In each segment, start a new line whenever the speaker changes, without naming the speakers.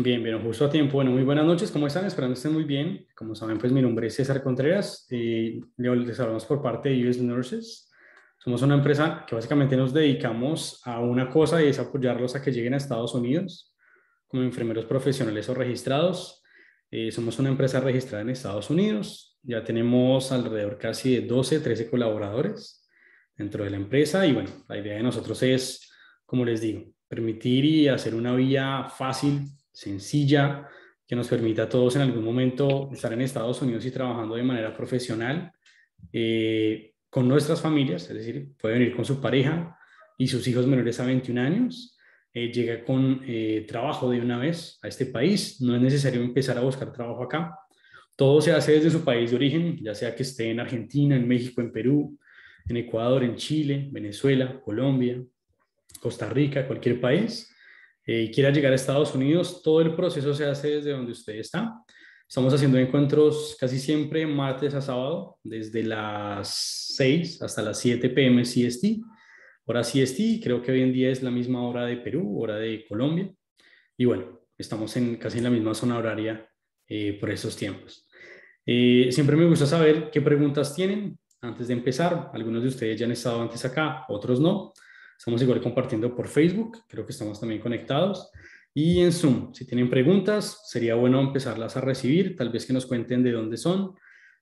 Bien, bien, justo a tiempo. Bueno, muy buenas noches. ¿Cómo están? Esperando estén muy bien. Como saben, pues mi nombre es César Contreras. Eh, les hablamos por parte de US Nurses. Somos una empresa que básicamente nos dedicamos a una cosa y es apoyarlos a que lleguen a Estados Unidos como enfermeros profesionales o registrados. Eh, somos una empresa registrada en Estados Unidos. Ya tenemos alrededor casi de 12, 13 colaboradores dentro de la empresa y bueno, la idea de nosotros es, como les digo, permitir y hacer una vía fácil sencilla, que nos permita a todos en algún momento estar en Estados Unidos y trabajando de manera profesional eh, con nuestras familias, es decir, puede venir con su pareja y sus hijos menores a 21 años, eh, llega con eh, trabajo de una vez a este país, no es necesario empezar a buscar trabajo acá, todo se hace desde su país de origen, ya sea que esté en Argentina, en México, en Perú, en Ecuador, en Chile, Venezuela, Colombia, Costa Rica, cualquier país eh, quiera llegar a Estados Unidos, todo el proceso se hace desde donde usted está. Estamos haciendo encuentros casi siempre martes a sábado, desde las 6 hasta las 7 pm CST. Hora CST, creo que hoy en día es la misma hora de Perú, hora de Colombia. Y bueno, estamos en casi en la misma zona horaria eh, por esos tiempos. Eh, siempre me gusta saber qué preguntas tienen antes de empezar. Algunos de ustedes ya han estado antes acá, otros no. Estamos igual compartiendo por Facebook, creo que estamos también conectados. Y en Zoom, si tienen preguntas, sería bueno empezarlas a recibir, tal vez que nos cuenten de dónde son,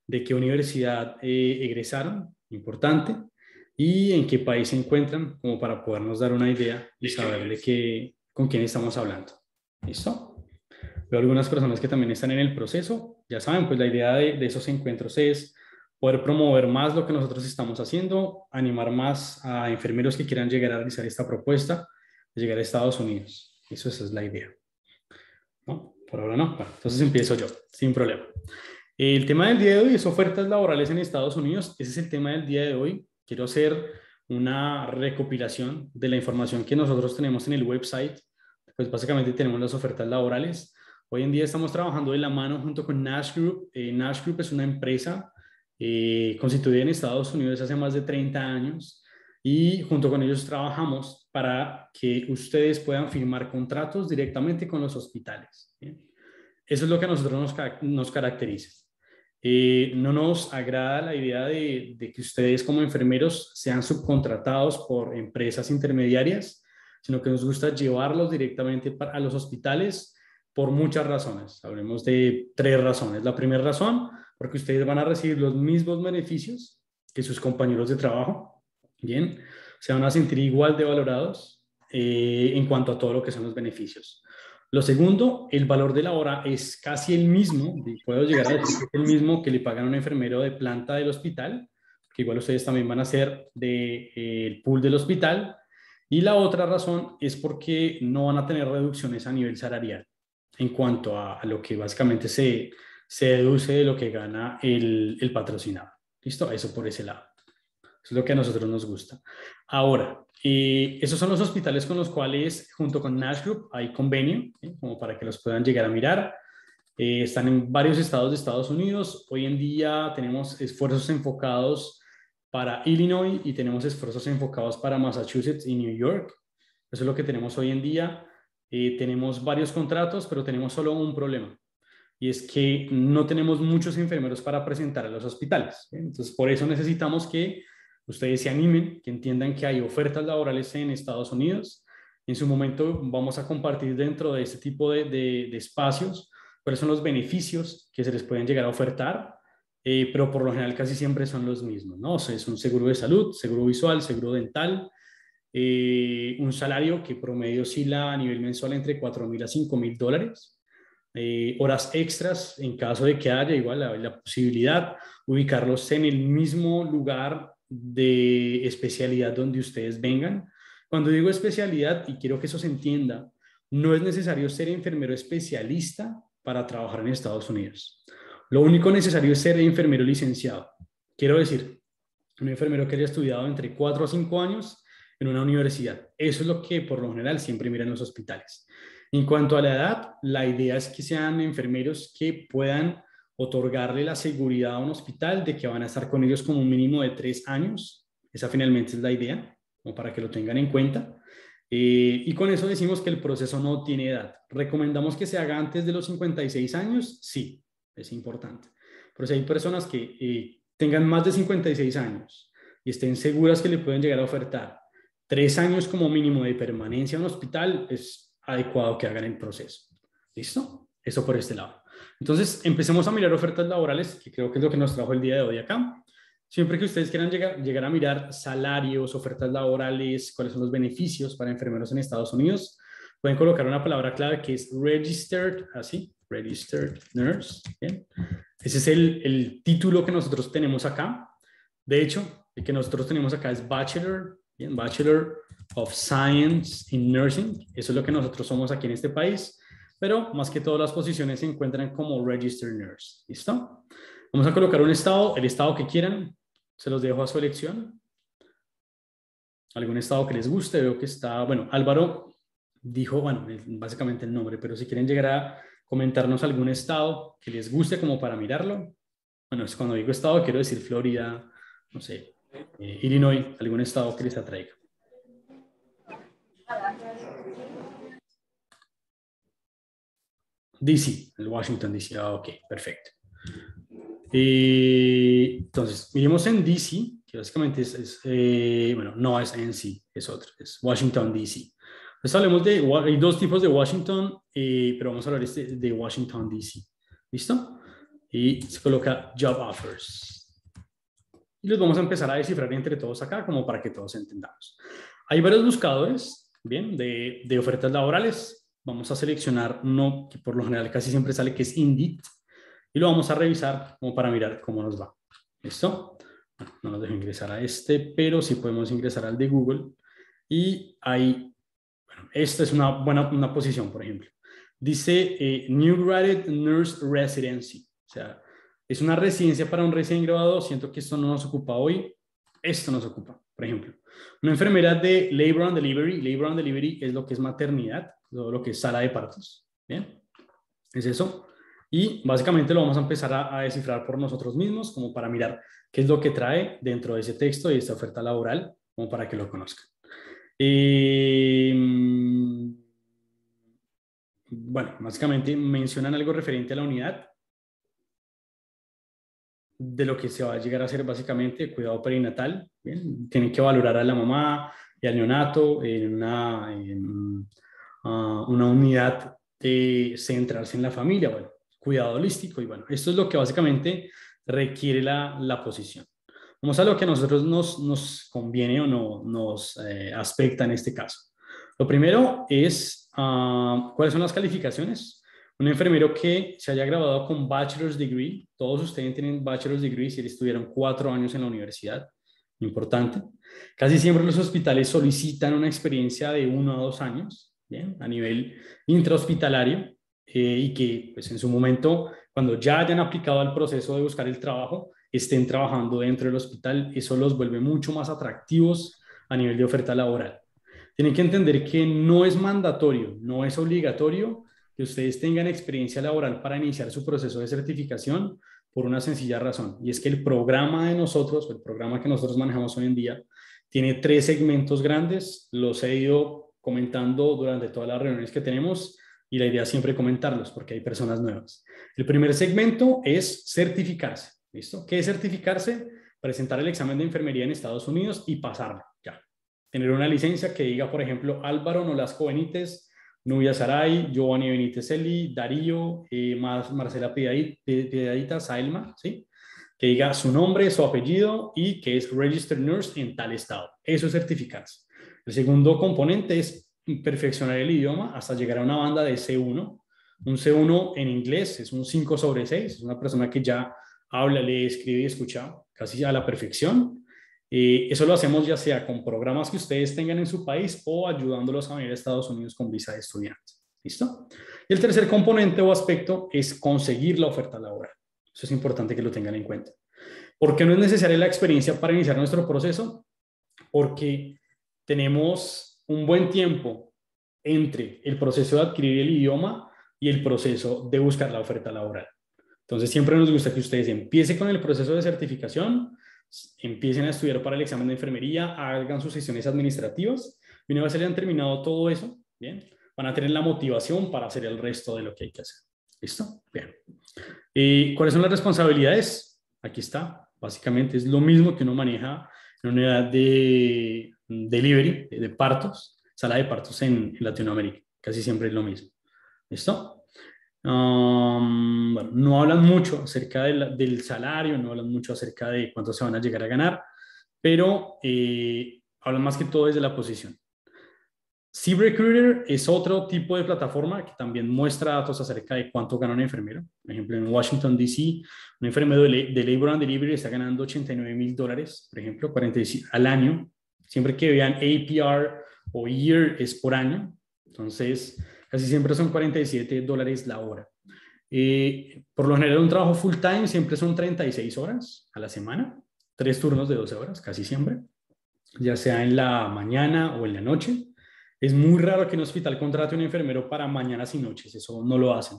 de qué universidad eh, egresaron, importante, y en qué país se encuentran, como para podernos dar una idea y saber de qué, con quién estamos hablando. ¿Listo? Veo algunas personas que también están en el proceso. Ya saben, pues la idea de esos encuentros es poder promover más lo que nosotros estamos haciendo, animar más a enfermeros que quieran llegar a realizar esta propuesta llegar a Estados Unidos. Eso, esa es la idea. ¿No? Por ahora no. Bueno, entonces empiezo yo, sin problema. El tema del día de hoy es ofertas laborales en Estados Unidos. Ese es el tema del día de hoy. Quiero hacer una recopilación de la información que nosotros tenemos en el website. Pues básicamente tenemos las ofertas laborales. Hoy en día estamos trabajando de la mano junto con Nash Group. Eh, Nash Group es una empresa eh, constituida en Estados Unidos hace más de 30 años y junto con ellos trabajamos para que ustedes puedan firmar contratos directamente con los hospitales. Eso es lo que a nosotros nos, caracteriza. Eh, no nos agrada la idea de, que ustedes como enfermeros sean subcontratados por empresas intermediarias, sino que nos gusta llevarlos directamente a los hospitales por muchas razones. Hablemos de tres razones. La primera razón, porque ustedes van a recibir los mismos beneficios que sus compañeros de trabajo, ¿bien? Se van a sentir igual de valorados eh, en cuanto a todo lo que son los beneficios. Lo segundo, el valor de la hora es casi el mismo, puedo llegar a decir que es el mismo que le pagan a un enfermero de planta del hospital, que igual ustedes también van a ser del de, eh, pool del hospital. Y la otra razón es porque no van a tener reducciones a nivel salarial en cuanto a lo que básicamente se, se deduce de lo que gana el, el patrocinado. ¿Listo? Eso por ese lado. Eso es lo que a nosotros nos gusta. Ahora, eh, esos son los hospitales con los cuales, junto con Nash Group, hay convenio, como para que los puedan llegar a mirar. Eh, están en varios estados de Estados Unidos. Hoy en día tenemos esfuerzos enfocados para Illinois y tenemos esfuerzos enfocados para Massachusetts y New York. Eso es lo que tenemos hoy en día. Eh, tenemos varios contratos, pero tenemos solo un problema y es que no tenemos muchos enfermeros para presentar a los hospitales. Entonces, por eso necesitamos que ustedes se animen, que entiendan que hay ofertas laborales en Estados Unidos. En su momento vamos a compartir dentro de este tipo de, de, espacios cuáles son los beneficios que se les pueden llegar a ofertar, eh, pero por lo general casi siempre son los mismos, ¿no? Es un seguro de salud, seguro visual, seguro dental, eh, un salario que promedio oscila a nivel mensual entre 4 mil a 5 mil dólares, eh, horas extras en caso de que haya igual la, posibilidad, ubicarlos en el mismo lugar de especialidad donde ustedes vengan. Cuando digo especialidad, y quiero que eso se entienda, no es necesario ser enfermero especialista para trabajar en Estados Unidos. Lo único necesario es ser enfermero licenciado. Quiero decir, un enfermero que haya estudiado entre 4 o 5 años en una universidad. Eso es lo que por lo general siempre miran los hospitales. En cuanto a la edad, la idea es que sean enfermeros que puedan otorgarle la seguridad a un hospital de que van a estar con ellos como un mínimo de tres años. Esa finalmente es la idea, como para que lo tengan en cuenta. Eh, y con eso decimos que el proceso no tiene edad. ¿Recomendamos que se haga antes de los 56 años? Sí, es importante. Pero si hay personas que eh, tengan más de 56 años y estén seguras que le pueden llegar a ofertar tres años como mínimo de permanencia en un hospital, es adecuado que hagan el proceso. ¿Listo? Eso por este lado. Entonces, empecemos a mirar ofertas laborales, que creo que es lo que nos trajo el día de hoy acá. Siempre que ustedes quieran llegar, llegar a mirar salarios, ofertas laborales, cuáles son los beneficios para enfermeros en Estados Unidos, pueden colocar una palabra clave que es registered, así, registered nurse. ¿bien? Ese es el, el título que nosotros tenemos acá. De hecho, el que nosotros tenemos acá es Bachelor, ¿bien? Bachelor of Science in Nursing. Eso es lo que nosotros somos aquí en este país. Pero más que todas las posiciones se encuentran como Registered Nurse. ¿Listo? Vamos a colocar un estado, el estado que quieran. Se los dejo a su elección. Algún estado que les guste. Veo que está, bueno, Álvaro dijo, bueno, básicamente el nombre, pero si quieren llegar a comentarnos algún estado que les guste como para mirarlo. Bueno, es cuando digo estado, quiero decir Florida, no sé, eh, Illinois, algún estado que les atraiga. DC, el Washington DC. Ah, ok, perfecto. Y, entonces, miremos en DC, que básicamente es, eh, bueno, no es NC, es otro, es Washington DC. Entonces hablemos de, hay dos tipos de Washington, eh, pero vamos a hablar este de Washington DC. ¿Listo? Y se coloca Job Offers. Y los vamos a empezar a descifrar entre todos acá, como para que todos entendamos. Hay varios buscadores, bien, de, de ofertas laborales vamos a seleccionar uno que por lo general casi siempre sale, que es Indeed, y lo vamos a revisar como para mirar cómo nos va. ¿Listo? no nos dejo ingresar a este, pero sí podemos ingresar al de Google. Y ahí, bueno, esta es una buena una posición, por ejemplo. Dice eh, New Graduate Nurse Residency. O sea, es una residencia para un recién graduado. Siento que esto no nos ocupa hoy. Esto nos ocupa, por ejemplo. Una enfermera de Labor and Delivery. Labor and Delivery es lo que es maternidad lo que es sala de partos. Bien, es eso. Y básicamente lo vamos a empezar a, descifrar por nosotros mismos, como para mirar qué es lo que trae dentro de ese texto y esta oferta laboral, como para que lo conozcan. Em, bueno, básicamente mencionan algo referente a la unidad de lo que se va a llegar a hacer básicamente cuidado perinatal. ¿bien? Tienen que valorar a la mamá y al neonato en una, una unidad de centrarse en la familia, bueno, cuidado holístico y bueno, esto es lo que básicamente requiere la, la posición. Vamos a lo que a nosotros nos, nos conviene o no, nos eh, aspecta en este caso. Lo primero es, ah, ¿cuáles son las calificaciones? Un enfermero que se haya graduado con bachelor's degree, todos ustedes tienen bachelor's degree si estuvieron cuatro años en la universidad, importante. Casi siempre los hospitales solicitan una experiencia de uno a dos años ¿bien? a nivel intrahospitalario eh, y que pues, en su momento, cuando ya hayan aplicado al proceso de buscar el trabajo, estén trabajando dentro del hospital. Eso los vuelve mucho más atractivos a nivel de oferta laboral. Tienen que entender que no es mandatorio, no es obligatorio que ustedes tengan experiencia laboral para iniciar su proceso de certificación por una sencilla razón, y es que el programa de nosotros, el programa que nosotros manejamos hoy en día, tiene tres segmentos grandes, los he ido comentando durante todas las reuniones que tenemos y la idea es siempre comentarlos porque hay personas nuevas. El primer segmento es certificarse. ¿Listo? ¿Qué es certificarse? Presentar el examen de enfermería en Estados Unidos y pasarlo. Ya. Tener una licencia que diga, por ejemplo, Álvaro Nolasco Benítez, Nubia Saray, Giovanni Benítez Eli, Darío, eh, Marcela Piedadita, Sailma, ¿sí? Que diga su nombre, su apellido y que es Registered Nurse en tal estado. Eso es. El segundo componente es perfeccionar el idioma hasta llegar a una banda de C1. Un C1 en inglés es un 5 sobre 6, es una persona que ya habla, lee, escribe y escucha casi a la perfección. Eh, eso lo hacemos ya sea con programas que ustedes tengan en su país o ayudándolos a venir a Estados Unidos con visa de estudiante. ¿Listo? El tercer componente o aspecto es conseguir la oferta laboral. Eso es importante que lo tengan en cuenta. ¿Por qué no es necesaria la experiencia para iniciar nuestro proceso? Porque tenemos un buen tiempo entre el proceso de adquirir el idioma y el proceso de buscar la oferta laboral. Entonces, siempre nos gusta que ustedes empiecen con el proceso de certificación, empiecen a estudiar para el examen de enfermería, hagan sus sesiones administrativas, y una vez hayan terminado todo eso, bien, van a tener la motivación para hacer el resto de lo que hay que hacer. ¿Listo? Bien. ¿Y cuáles son las responsabilidades? Aquí está. Básicamente es lo mismo que uno maneja en una unidad de delivery, de partos, sala de partos en, Latinoamérica. Casi siempre es lo mismo. ¿Listo? No hablan mucho acerca del salario, no hablan mucho acerca de cuánto se van a llegar a ganar, pero eh, hablan más que todo desde la posición. ZipRecruiter es otro tipo de plataforma que también muestra datos acerca de cuánto gana un enfermero. Por ejemplo, en Washington, D.C., un enfermero de, de, Labor and Delivery está ganando 89 mil dólares, por ejemplo, 45, al año. Siempre que vean APR o year es por año. Entonces, casi siempre son 47 dólares la hora. Eh, por lo general, un trabajo full time siempre son 36 horas a la semana, tres turnos de 12 horas, casi siempre, ya sea en la mañana o en la noche. Es muy raro que un hospital contrate un enfermero para mañanas y noches, eso no lo hacen.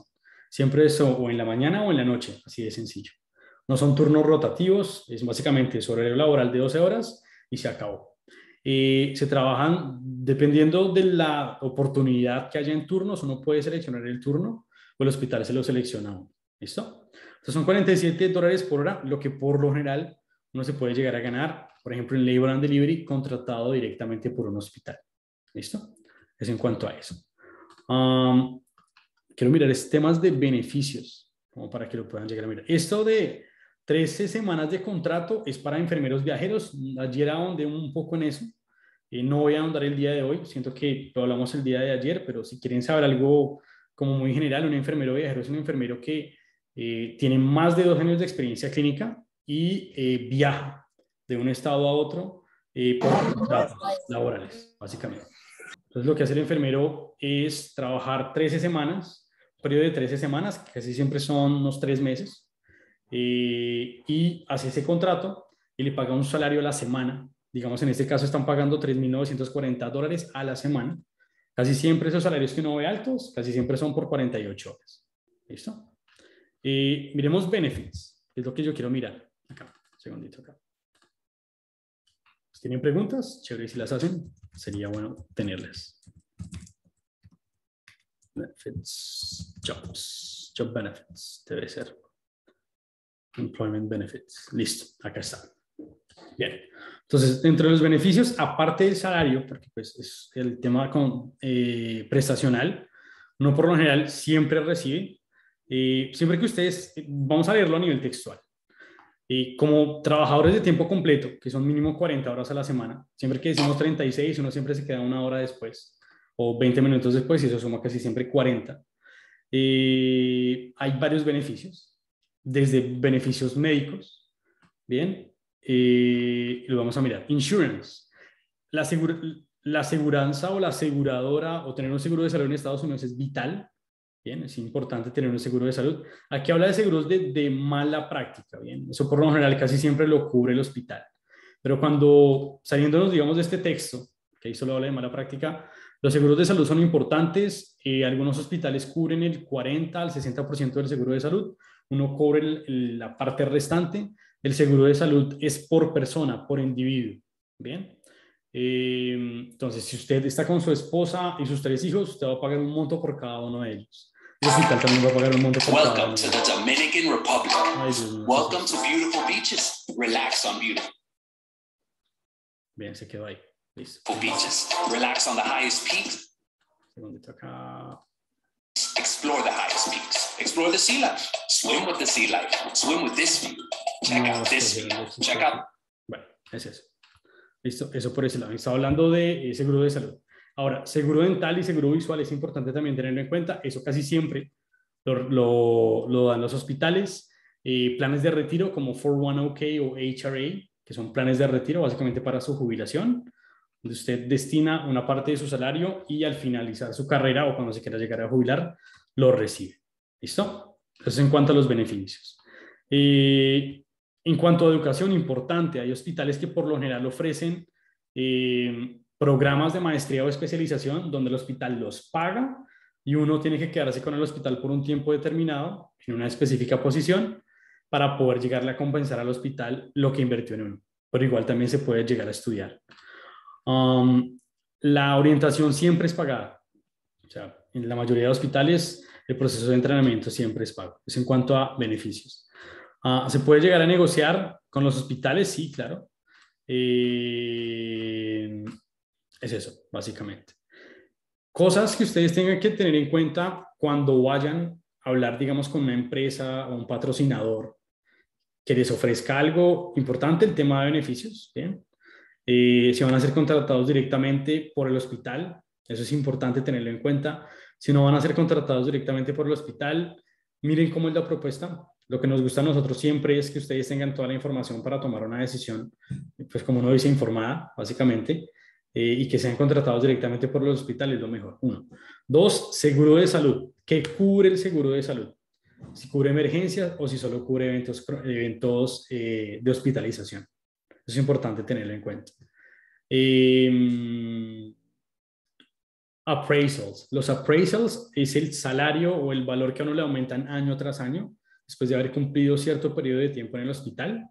Siempre eso o en la mañana o en la noche, así de sencillo. No son turnos rotativos, es básicamente su horario laboral de 12 horas y se acabó. Eh, se trabajan dependiendo de la oportunidad que haya en turnos, uno puede seleccionar el turno o el hospital se lo selecciona ¿Listo? Entonces son 47 dólares por hora, lo que por lo general uno se puede llegar a ganar, por ejemplo, en Labor and Delivery, contratado directamente por un hospital. ¿Listo? Es en cuanto a eso. quiero mirar es temas de beneficios, como para que lo puedan llegar a mirar. Esto de 13 semanas de contrato es para enfermeros viajeros. Ayer ahondé un poco en eso. Eh, no voy a ahondar el día de hoy, siento que lo hablamos el día de ayer, pero si quieren saber algo como muy general, un enfermero viajero es un enfermero que eh, tiene más de dos años de experiencia clínica y eh, viaja de un estado a otro por contratos laborales, básicamente. Entonces, lo que hace el enfermero es trabajar 13 semanas, un periodo de 13 semanas, que casi siempre son unos tres meses, y hace ese contrato y le paga un salario a la semana. Digamos, en este caso están pagando 3.940 dólares a la semana. Casi siempre esos salarios que uno ve altos, casi siempre son por 48 horas. ¿Listo? Eh, miremos benefits, es lo que yo quiero mirar. Acá, un segundito acá. ¿Tienen preguntas? Chévere si las hacen sería bueno tenerles. Benefits, jobs, job benefits, debe ser. Employment benefits, listo, acá está. Bien, entonces, dentro de los beneficios, aparte del salario, porque pues es el tema con, eh, prestacional, uno por lo general siempre recibe, eh, siempre que ustedes, vamos a leerlo a nivel textual, y como trabajadores de tiempo completo, que son mínimo 40 horas a la semana, siempre que decimos 36, uno siempre se queda una hora después o 20 minutos después y eso suma casi siempre 40. Eh, hay varios beneficios, desde beneficios médicos, bien, eh, lo vamos a mirar. Insurance. La, la aseguranza o la aseguradora o tener un seguro de salud en Estados Unidos es vital Bien, es importante tener un seguro de salud. Aquí habla de seguros de, mala práctica, bien. Eso por lo general casi siempre lo cubre el hospital. Pero cuando saliéndonos, digamos, de este texto, que ahí solo habla de mala práctica, los seguros de salud son importantes. Eh, algunos hospitales cubren el 40 al 60% del seguro de salud. Uno cubre la parte restante. El seguro de salud es por persona, por individuo. Bien. Eh, entonces, si usted está con su esposa y sus tres hijos, usted va a pagar un monto por cada uno de ellos. El hospital también va a pagar un monto por
Welcome
cada uno.
to the Dominican Republic. Welcome to beautiful beaches. Relax on beautiful
Bien, se quedó ahí. Listo.
beaches. Relax on the highest peaks.
Segundito acá.
Explore the highest peaks. Explore the sea life. Swim with the sea life. Swim with this view. Check
No,
out this view. Check out
Bueno, es eso. Listo, eso por ese lado. Estaba hablando de seguro de salud. Ahora, seguro dental y seguro visual es importante también tenerlo en cuenta. Eso casi siempre lo, lo- lo dan los hospitales. Eh, planes de retiro como 401k o HRA, que son planes de retiro básicamente para su jubilación, donde usted destina una parte de su salario y al finalizar su carrera o cuando se quiera llegar a jubilar, lo recibe. ¿Listo? Eso es en cuanto a los beneficios. Eh, en cuanto a educación, importante, hay hospitales que por lo general ofrecen eh, programas de maestría o especialización donde el hospital los paga y uno tiene que quedarse con el hospital por un tiempo determinado en una específica posición para poder llegarle a compensar al hospital lo que invirtió en uno. Pero igual también se puede llegar a estudiar. Um, la orientación siempre es pagada. O sea, en la mayoría de hospitales el proceso de entrenamiento siempre es pago. Es en cuanto a beneficios. Ah, ¿Se puede llegar a negociar con los hospitales? Sí, claro. Eh, es eso, básicamente. Cosas que ustedes tengan que tener en cuenta cuando vayan a hablar, digamos, con una empresa o un patrocinador que les ofrezca algo importante, el tema de beneficios. Bien. Eh, si van a ser contratados directamente por el hospital, eso es importante tenerlo en cuenta. Si no van a ser contratados directamente por el hospital, miren cómo es la propuesta. Lo que nos gusta a nosotros siempre es que ustedes tengan toda la información para tomar una decisión, pues como uno dice, informada, básicamente, eh, y que sean contratados directamente por los hospitales, lo mejor. Uno. Dos, seguro de salud. ¿Qué cubre el seguro de salud? Si cubre emergencias o si solo cubre eventos, eventos eh, de hospitalización. Es importante tenerlo en cuenta. Eh, appraisals. Los appraisals es el salario o el valor que a uno le aumentan año tras año después de haber cumplido cierto periodo de tiempo en el hospital.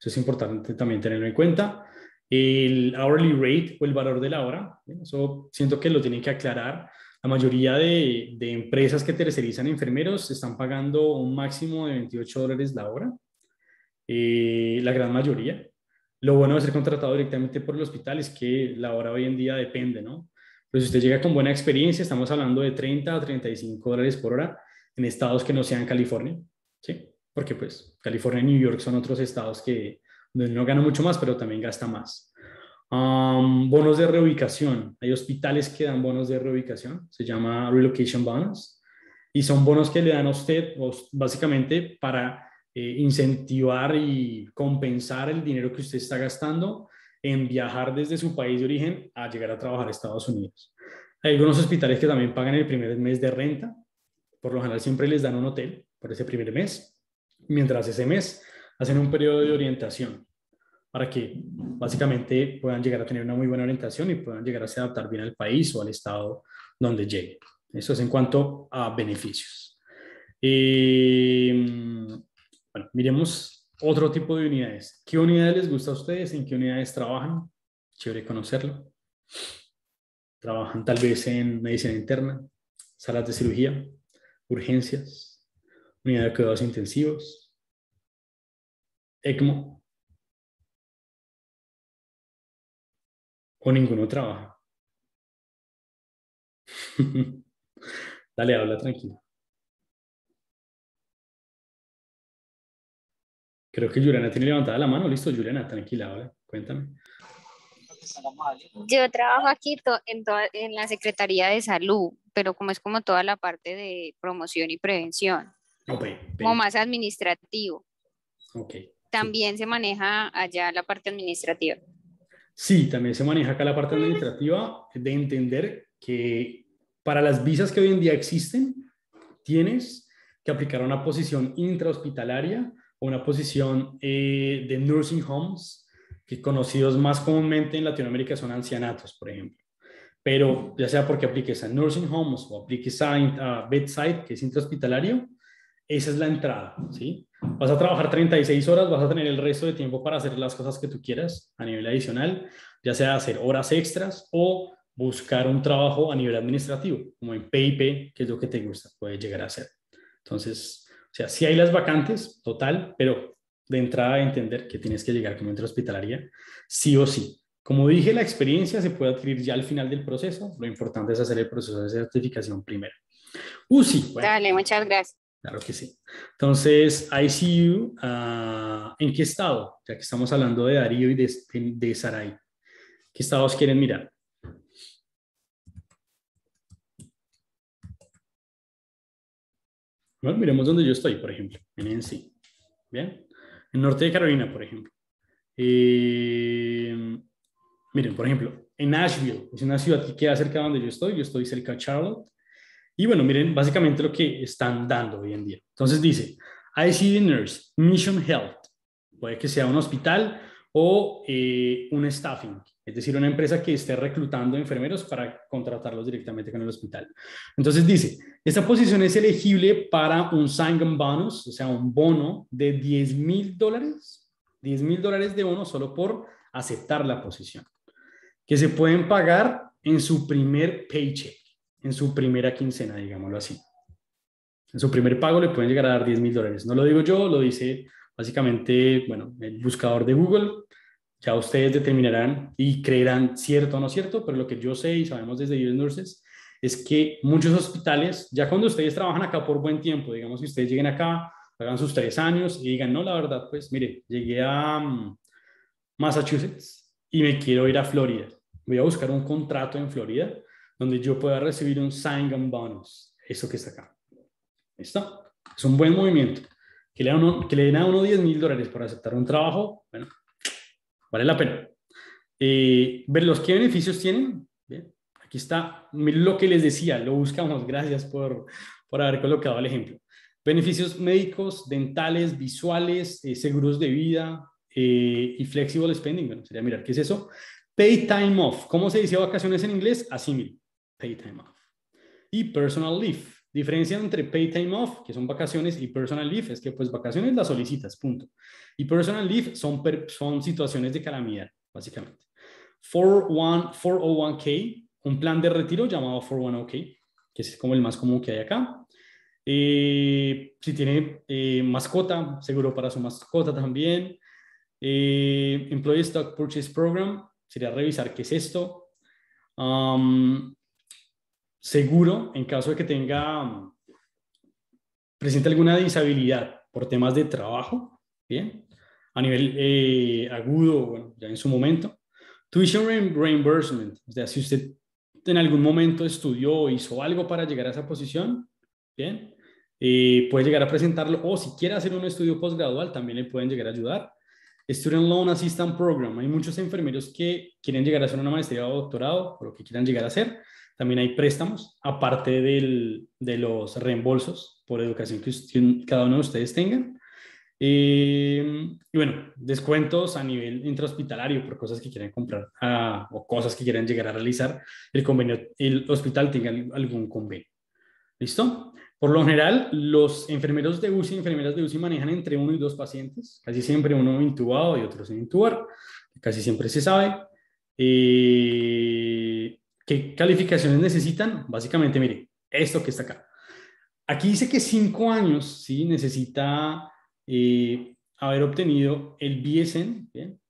Eso es importante también tenerlo en cuenta. El hourly rate o el valor de la hora, eso siento que lo tienen que aclarar. La mayoría de, de empresas que tercerizan enfermeros están pagando un máximo de 28 dólares la hora. Eh, la gran mayoría. Lo bueno de ser contratado directamente por el hospital es que la hora hoy en día depende, ¿no? Pero si usted llega con buena experiencia, estamos hablando de 30 a 35 dólares por hora en estados que no sean California, ¿sí? Porque pues California y New York son otros estados que no gana mucho más, pero también gasta más. bonos de reubicación. Hay hospitales que dan bonos de reubicación, se llama relocation bonus, y son bonos que le dan a usted básicamente para eh, incentivar y compensar el dinero que usted está gastando en viajar desde su país de origen a llegar a trabajar a Estados Unidos. Hay algunos hospitales que también pagan el primer mes de renta. Por lo general siempre les dan un hotel por ese primer mes, mientras ese mes hacen un periodo de orientación para que básicamente puedan llegar a tener una muy buena orientación y puedan llegar a se adaptar bien al país o al estado donde lleguen. Eso es en cuanto a beneficios. Eh, bueno, miremos otro tipo de unidades. ¿Qué unidades les gusta a ustedes? ¿En qué unidades trabajan? Chévere conocerlo. Trabajan tal vez en medicina interna, salas de cirugía, urgencias, unidad de cuidados intensivos, ECMO. O ninguno trabaja. Dale, habla tranquilo. Creo que Juliana tiene levantada la mano. Listo, Juliana, tranquila, ¿vale? Cuéntame.
Yo trabajo aquí en, en la Secretaría de Salud, pero como es como toda la parte de promoción y prevención. Como más administrativo.
Ok.
También se maneja allá la parte administrativa.
Sí, también se maneja acá la parte administrativa de entender que para las visas que hoy en día existen, tienes que aplicar una posición intrahospitalaria una posición eh, de nursing homes, que conocidos más comúnmente en Latinoamérica son ancianatos, por ejemplo. Pero ya sea porque apliques a nursing homes o apliques a, bedside, que es intrahospitalario, esa es la entrada, ¿sí? Vas a trabajar 36 horas, vas a tener el resto de tiempo para hacer las cosas que tú quieras a nivel adicional, ya sea hacer horas extras o buscar un trabajo a nivel administrativo, como en PIP, que es lo que te gusta, puede llegar a ser. Entonces, o sea, sí hay las vacantes, total, pero de entrada entender que tienes que llegar como entre hospitalaria, sí o sí. Como dije, la experiencia se puede adquirir ya al final del proceso. Lo importante es hacer el proceso de certificación primero. UCI.
Bueno, Dale, muchas gracias.
Claro que sí. Entonces, ICU, uh, ¿en qué estado? Ya que estamos hablando de Darío y de, de Saray. ¿Qué estados quieren mirar? Miremos dónde yo estoy, por ejemplo, en NC. Bien. En norte de Carolina, por ejemplo. Eh, miren, por ejemplo, en Nashville, es una ciudad que queda cerca de donde yo estoy, yo estoy cerca de Charlotte. Y bueno, miren básicamente lo que están dando hoy en día. Entonces dice, ICD Nurse, Mission Health, puede que sea un hospital o eh, un staffing, es decir, una empresa que esté reclutando enfermeros para contratarlos directamente con el hospital. Entonces dice, esta posición es elegible para un sign bonus, o sea, un bono de 10 mil dólares, 10 mil dólares de bono solo por aceptar la posición, que se pueden pagar en su primer paycheck, en su primera quincena, digámoslo así. En su primer pago le pueden llegar a dar 10 mil dólares. No lo digo yo, lo dice básicamente, bueno, el buscador de Google. Ya ustedes determinarán y creerán cierto o no cierto, pero lo que yo sé y sabemos desde US Nurses es que muchos hospitales, ya cuando ustedes trabajan acá por buen tiempo, digamos que ustedes lleguen acá, hagan sus tres años y digan, no, la verdad, pues mire, llegué a mm, Massachusetts y me quiero ir a Florida. Voy a buscar un contrato en Florida donde yo pueda recibir un sign-on bonus, eso que está acá. ¿Listo? Es un buen movimiento. Que le den a uno 10 mil dólares por aceptar un trabajo, bueno, vale la pena. Eh, ver los qué beneficios tienen. Aquí está lo que les decía, lo buscamos. Gracias por, por haber colocado el ejemplo. Beneficios médicos, dentales, visuales, eh, seguros de vida eh, y flexible spending. Bueno, sería mirar qué es eso. Pay time off. ¿Cómo se dice vacaciones en inglés? Así Pay time off. Y personal leave. Diferencia entre pay time off, que son vacaciones, y personal leave es que pues vacaciones las solicitas, punto. Y personal leave son, son situaciones de calamidad, básicamente. 401k, un plan de retiro llamado 401k, que es como el más común que hay acá. Eh, si tiene eh, mascota, seguro para su mascota también. Eh, Employee Stock Purchase Program, sería revisar qué es esto. Seguro, en caso de que tenga, presente alguna disabilidad por temas de trabajo, bien, a nivel agudo, bueno, ya en su momento. Tuition reimbursement, o sea, si usted en algún momento estudió o hizo algo para llegar a esa posición, bien, eh, puede llegar a presentarlo o si quiere hacer un estudio postgradual también le pueden llegar a ayudar. Student Loan Assistant Program. Hay muchos enfermeros que quieren llegar a hacer una maestría o doctorado o lo que quieran llegar a hacer. También hay préstamos, aparte del, de los reembolsos por educación que cada uno de ustedes tengan. Eh, y bueno, descuentos a nivel intrahospitalario por cosas que quieran comprar ah, o cosas que quieran llegar a realizar. El convenio, el hospital tenga algún convenio. ¿Listo? Por lo general, los enfermeros de UCI y enfermeras de UCI manejan entre uno y dos pacientes, casi siempre uno intubado y otro sin intubar, casi siempre se sabe. Eh, ¿Qué calificaciones necesitan? Básicamente, mire, esto que está acá. Aquí dice que cinco años, ¿sí? Necesita eh, haber obtenido el BSN, ¿bien?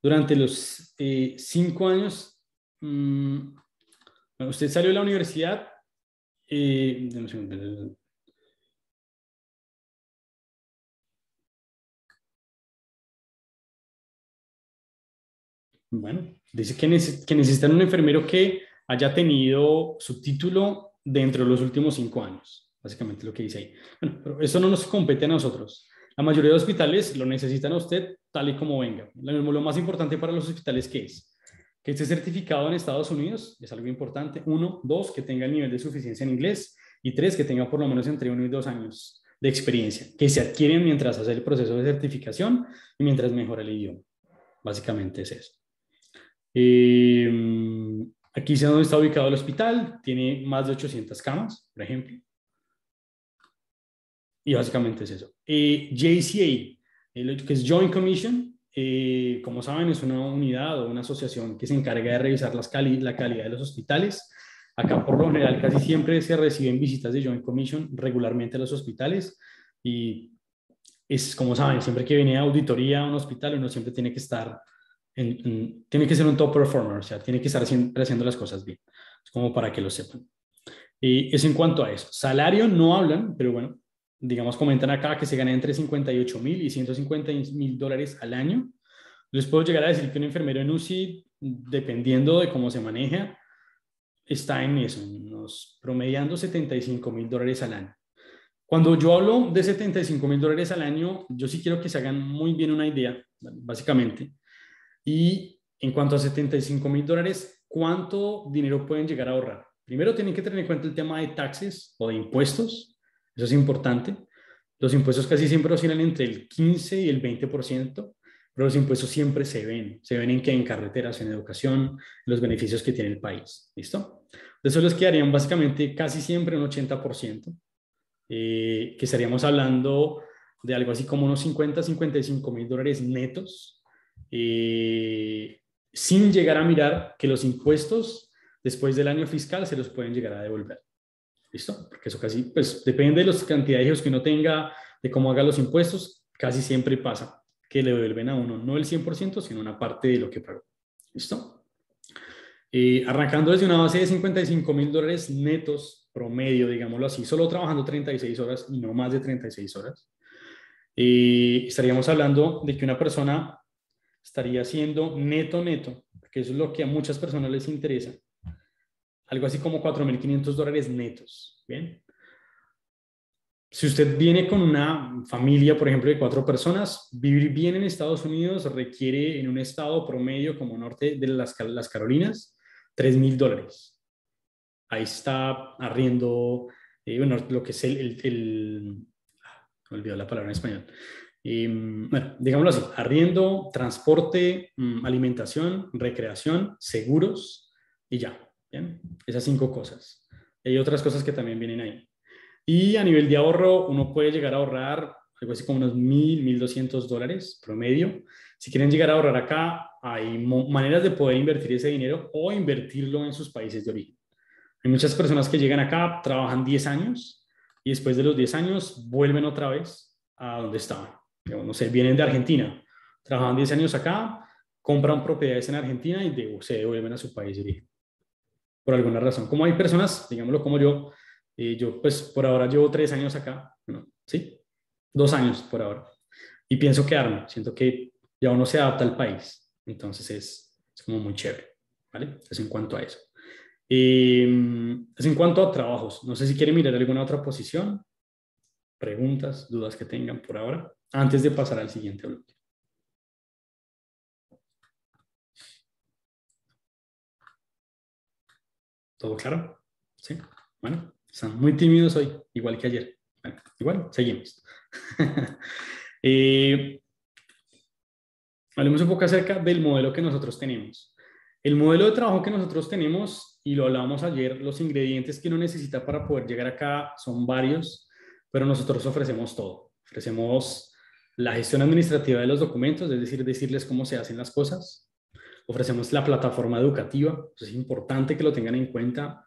Durante los eh, cinco años, mm, usted salió de la universidad, bueno, dice que, necesitan un enfermero que haya tenido su título dentro de los últimos cinco años, básicamente lo que dice ahí. Bueno, pero eso no nos compete a nosotros. La mayoría de hospitales lo necesitan a usted tal y como venga. Lo, más importante para los hospitales, ¿qué es? Que esté certificado en Estados Unidos, es algo importante. Uno, dos, que tenga el nivel de suficiencia en inglés. Y tres, que tenga por lo menos entre uno y dos años de experiencia, que se adquieren mientras hace el proceso de certificación y mientras mejora el idioma. Básicamente es eso. Eh, aquí es donde está ubicado el hospital, tiene más de 800 camas, por ejemplo. Y básicamente es eso. Eh, JCA, que es Joint Commission, eh, como saben, es una unidad o una asociación que se encarga de revisar las la calidad de los hospitales. Acá, por lo general, casi siempre se reciben visitas de Joint Commission regularmente a los hospitales y es, como saben, siempre que viene auditoría a un hospital, uno siempre tiene que estar, en, tiene que ser un top performer, o sea, tiene que estar siempre haciendo las cosas bien, como para que lo sepan. Y es en cuanto a eso. Salario no hablan, pero bueno, digamos, comentan acá que se gana entre 58 mil y 150 mil dólares al año. Les puedo llegar a decir que un enfermero en UCI, dependiendo de cómo se maneja, está en eso, nos promediando 75 mil dólares al año. Cuando yo hablo de 75 mil dólares al año, yo sí quiero que se hagan muy bien una idea, básicamente. Y en cuanto a 75 mil dólares, ¿cuánto dinero pueden llegar a ahorrar? Primero tienen que tener en cuenta el tema de taxes o de impuestos, eso es importante. Los impuestos casi siempre oscilan entre el 15 y el 20%, pero los impuestos siempre se ven, se ven en que en carreteras, en educación, los beneficios que tiene el país. ¿Listo? De eso les quedarían básicamente casi siempre un 80%, eh, que estaríamos hablando de algo así como unos 50, 55 mil dólares netos, eh, sin llegar a mirar que los impuestos de después del año fiscal se los pueden llegar a devolver. ¿Listo? Porque eso casi, pues depende de las cantidades de hijos que uno tenga, de cómo haga los impuestos, casi siempre pasa que le devuelven a uno no el 100%, sino una parte de lo que pagó. ¿Listo? Eh, arrancando desde una base de 55 mil dólares netos promedio, digámoslo así, solo trabajando 36 horas y no más de 36 horas, eh, estaríamos hablando de que una persona estaría haciendo neto neto, porque eso es lo que a muchas personas les interesa, algo así como 4.500 dólares netos. Bien. Si usted viene con una familia, por ejemplo, de cuatro personas, vivir bien en Estados Unidos requiere en un estado promedio como norte de las, las Carolinas, 3.000 dólares. Ahí está arriendo, eh, bueno, lo que es el, el, olvidó la palabra en español. Em, bueno, digámoslo así, arriendo, transporte, mm, alimentación, recreación, seguros y ya. ¿Bien? Esas cinco cosas. Hay otras cosas que también vienen ahí. Y a nivel de ahorro, uno puede llegar a ahorrar algo así como unos mil, mil doscientos dólares promedio. Si quieren llegar a ahorrar acá, hay maneras de poder invertir ese dinero o invertirlo en sus países de origen. Hay muchas personas que llegan acá, trabajan 10 años y después de los 10 años vuelven otra vez a donde estaban. No sé, vienen de Argentina, trabajan 10 años acá, compran propiedades en Argentina y se devuelven a su país de origen por alguna razón. Como hay personas, digámoslo como yo, yo pues por ahora llevo tres años acá, ¿sí? Dos años por ahora. Y pienso quedarme, siento que ya uno se adapta al país, entonces es, es como muy chévere, ¿vale? Es en cuanto a eso. Eh, es en cuanto a trabajos, no sé si quieren mirar alguna otra posición, preguntas, dudas que tengan por ahora, antes de pasar al siguiente bloque. ¿Todo claro? Sí. Bueno, están muy tímidos hoy, igual que ayer. Bueno, igual, seguimos. eh, hablemos un poco acerca del modelo que nosotros tenemos. El modelo de trabajo que nosotros tenemos, y lo hablábamos ayer, los ingredientes que uno necesita para poder llegar acá son varios, pero nosotros ofrecemos todo. Ofrecemos la gestión administrativa de los documentos, es decir, decirles cómo se hacen las cosas, ofrecemos la plataforma educativa, es importante que lo tengan en cuenta.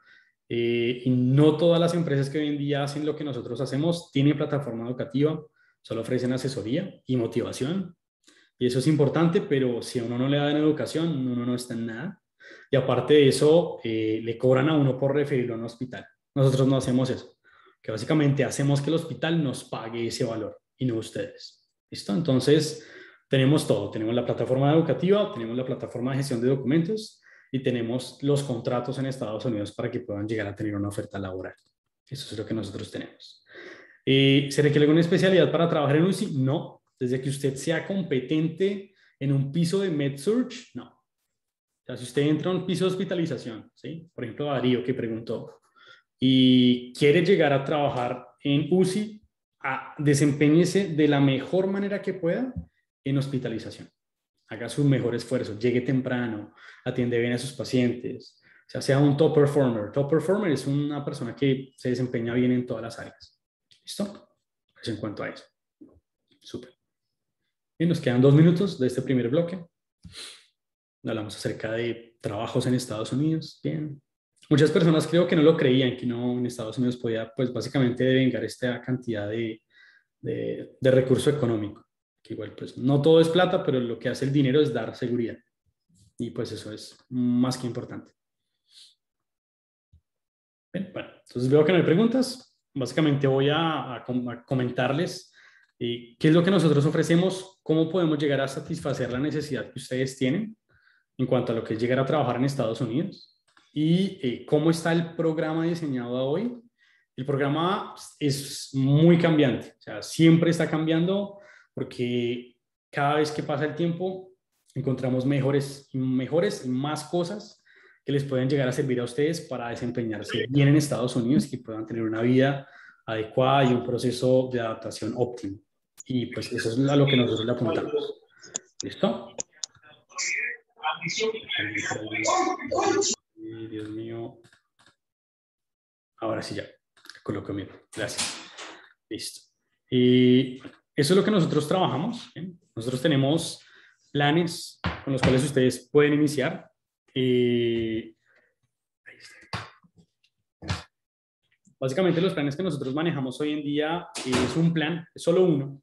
Eh, y no todas las empresas que hoy en día hacen lo que nosotros hacemos tienen plataforma educativa, solo ofrecen asesoría y motivación. Y eso es importante, pero si a uno no le dan educación, uno no está en nada. Y aparte de eso, eh, le cobran a uno por referirlo a un hospital. Nosotros no hacemos eso, que básicamente hacemos que el hospital nos pague ese valor y no ustedes. ¿Listo? Entonces, tenemos todo, tenemos la plataforma educativa, tenemos la plataforma de gestión de documentos y tenemos los contratos en Estados Unidos para que puedan llegar a tener una oferta laboral. Eso es lo que nosotros tenemos. Eh, ¿Se requiere alguna especialidad para trabajar en UCI? No. Desde que usted sea competente en un piso de MedSearch, no. O sea, si usted entra a un piso de hospitalización, ¿sí? por ejemplo, Darío que preguntó, y quiere llegar a trabajar en UCI, a, desempeñese de la mejor manera que pueda en hospitalización. Haga su mejor esfuerzo, llegue temprano, atiende bien a sus pacientes, o sea, sea un top performer. Top performer es una persona que se desempeña bien en todas las áreas. ¿Listo? Eso en cuanto a eso. Súper. Bien, nos quedan dos minutos de este primer bloque. Hablamos acerca de trabajos en Estados Unidos. Bien. Muchas personas creo que no lo creían, que no en Estados Unidos podía, pues básicamente devengar esta cantidad de, de recurso económico que igual pues no todo es plata, pero lo que hace el dinero es dar seguridad. Y pues eso es más que importante. Bueno, entonces veo que no hay preguntas. Básicamente voy a, comentarles eh, qué es lo que nosotros ofrecemos, cómo podemos llegar a satisfacer la necesidad que ustedes tienen en cuanto a lo que es llegar a trabajar en Estados Unidos y eh, cómo está el programa diseñado hoy. El programa es muy cambiante, o sea, siempre está cambiando porque cada vez que pasa el tiempo encontramos mejores, mejores y más cosas que les pueden llegar a servir a ustedes para desempeñarse bien en Estados Unidos y que puedan tener una vida adecuada y un proceso de adaptación óptimo. Y pues eso es a lo que nosotros le apuntamos. ¿Listo? Dios mío. Ahora sí ya. Coloco bien. Gracias. Listo. Y eso es lo que nosotros trabajamos. Nosotros tenemos planes con los cuales ustedes pueden iniciar. Eh, Básicamente los planes que nosotros manejamos hoy en día es un plan, es solo uno,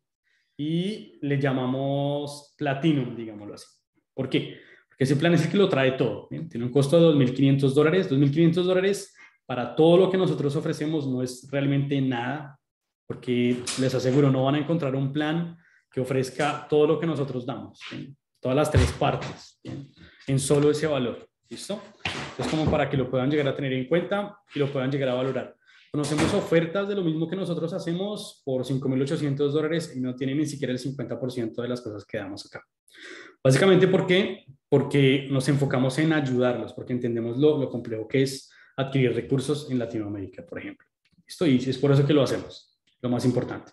y le llamamos Platinum, digámoslo así. ¿Por qué? Porque ese plan es el que lo trae todo. Tiene un costo de 2.500 dólares. 2.500 dólares para todo lo que nosotros ofrecemos no es realmente nada, porque les aseguro, no van a encontrar un plan que ofrezca todo lo que nosotros damos, todas las tres partes, en solo ese valor. ¿Listo? Es como para que lo puedan llegar a tener en cuenta y lo puedan llegar a valorar. Conocemos ofertas de lo mismo que nosotros hacemos por 5.800 dólares y no tienen ni siquiera el 50% de las cosas que damos acá. Básicamente, ¿por qué? Porque nos enfocamos en ayudarlos, porque entendemos lo, lo complejo que es adquirir recursos en Latinoamérica, por ejemplo. Esto y es por eso que lo hacemos, lo más importante.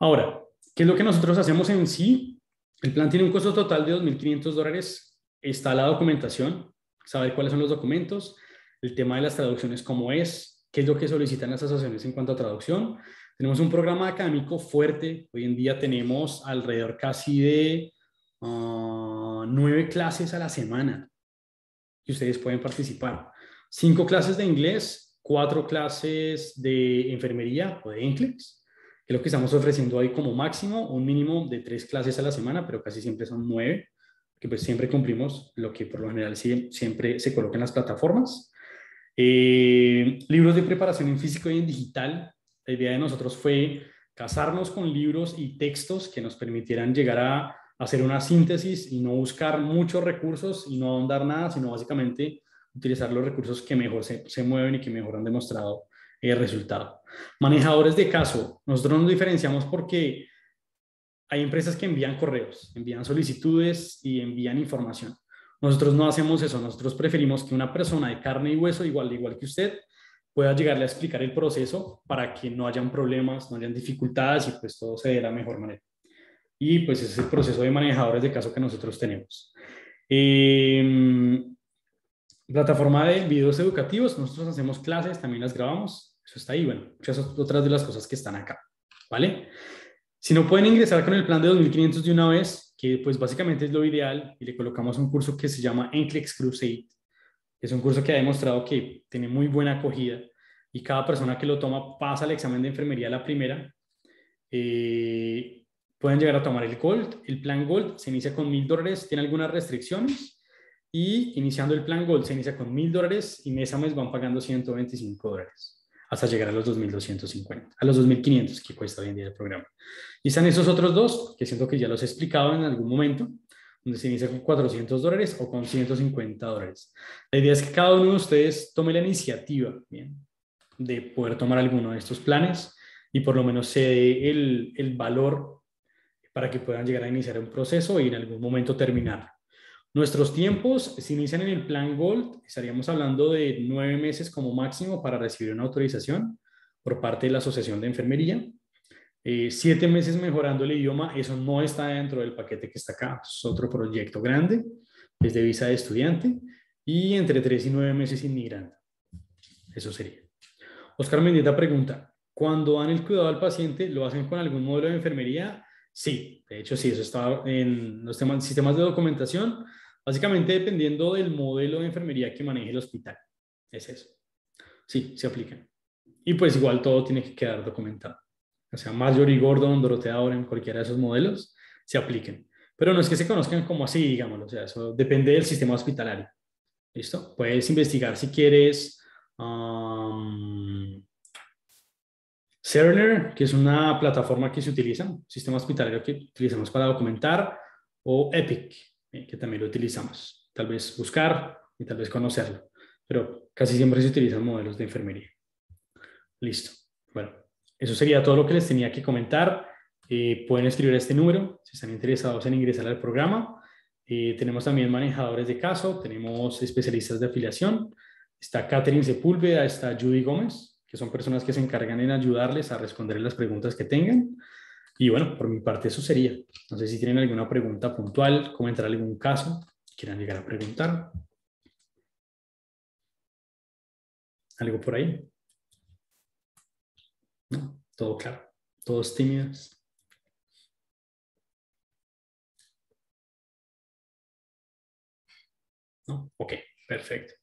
Ahora, ¿qué es lo que nosotros hacemos en sí? El plan tiene un costo total de 2.500 dólares. Está la documentación, saber cuáles son los documentos, el tema de las traducciones, cómo es, qué es lo que solicitan las asociaciones en cuanto a traducción. Tenemos un programa académico fuerte. Hoy en día tenemos alrededor casi de ah, nueve clases a la semana que ustedes pueden participar. Cinco clases de inglés, cuatro clases de enfermería o de inglés que es lo que estamos ofreciendo ahí como máximo, un mínimo de tres clases a la semana, pero casi siempre son nueve, que pues siempre cumplimos lo que por lo general siempre se coloca en las plataformas. Eh, libros de preparación en físico y en digital. La idea de nosotros fue casarnos con libros y textos que nos permitieran llegar a hacer una síntesis y no buscar muchos recursos y no ahondar nada, sino básicamente utilizar los recursos que mejor se, se mueven y que mejor han demostrado el resultado. Manejadores de caso, nosotros nos diferenciamos porque hay empresas que envían correos, envían solicitudes y envían información. Nosotros no hacemos eso, nosotros preferimos que una persona de carne y hueso, igual, igual que usted, pueda llegarle a explicar el proceso para que no hayan problemas, no hayan dificultades y pues todo se dé de la mejor manera. Y pues ese es el proceso de manejadores de caso que nosotros tenemos. Eh, plataforma de videos educativos, nosotros hacemos clases, también las grabamos, eso está ahí, bueno, muchas otras de las cosas que están acá, ¿vale? Si no pueden ingresar con el plan de 2.500 de una vez, que pues básicamente es lo ideal, y le colocamos un curso que se llama Enclex Crusade, es un curso que ha demostrado que tiene muy buena acogida y cada persona que lo toma pasa el examen de enfermería la primera. Eh, pueden llegar a tomar el Gold. El plan Gold se inicia con mil dólares, tiene algunas restricciones y iniciando el plan Gold se inicia con mil dólares y mes a mes van pagando 125 dólares hasta llegar a los 2.250, a los 2.500 que cuesta hoy en día el programa. Y están esos otros dos, que siento que ya los he explicado en algún momento, donde se inicia con 400 dólares o con 150 dólares. La idea es que cada uno de ustedes tome la iniciativa ¿bien? de poder tomar alguno de estos planes y por lo menos se dé el, el valor para que puedan llegar a iniciar un proceso y en algún momento terminar. Nuestros tiempos se inician en el plan Gold, estaríamos hablando de nueve meses como máximo para recibir una autorización por parte de la Asociación de Enfermería. Eh, siete meses mejorando el idioma, eso no está dentro del paquete que está acá, es otro proyecto grande, es de visa de estudiante, y entre tres y nueve meses inmigrante. Eso sería. Oscar Mendieta pregunta, ¿cuando dan el cuidado al paciente, lo hacen con algún modelo de enfermería? Sí, de hecho sí, eso está en los temas, sistemas de documentación. Básicamente dependiendo del modelo de enfermería que maneje el hospital. Es eso. Sí, se aplican. Y pues igual todo tiene que quedar documentado. O sea, Marjorie Gordon, Dorothea Oren, cualquiera de esos modelos, se apliquen. Pero no es que se conozcan como así, digámoslo. O sea, eso depende del sistema hospitalario. ¿Listo? Puedes investigar si quieres um, Cerner, que es una plataforma que se utiliza, sistema hospitalario que utilizamos para documentar, o Epic, eh, que también lo utilizamos. Tal vez buscar y tal vez conocerlo, pero casi siempre se utilizan modelos de enfermería. Listo. Bueno, eso sería todo lo que les tenía que comentar. Eh, pueden escribir este número si están interesados en ingresar al programa. Eh, tenemos también manejadores de caso, tenemos especialistas de afiliación. Está Catherine Sepúlveda, está Judy Gómez, que son personas que se encargan en ayudarles a responder las preguntas que tengan. Y bueno, por mi parte eso sería. No sé si tienen alguna pregunta puntual, comentar algún caso, quieran llegar a preguntar. ¿Algo por ahí? No, todo claro. Todos tímidos. ¿No? Ok, perfecto.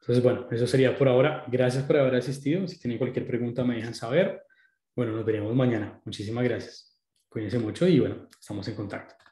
Entonces, bueno, eso sería por ahora. Gracias por haber asistido. Si tienen cualquier pregunta, me dejan saber. Bueno, nos veremos mañana. Muchísimas gracias. Cuídense mucho y bueno, estamos en contacto.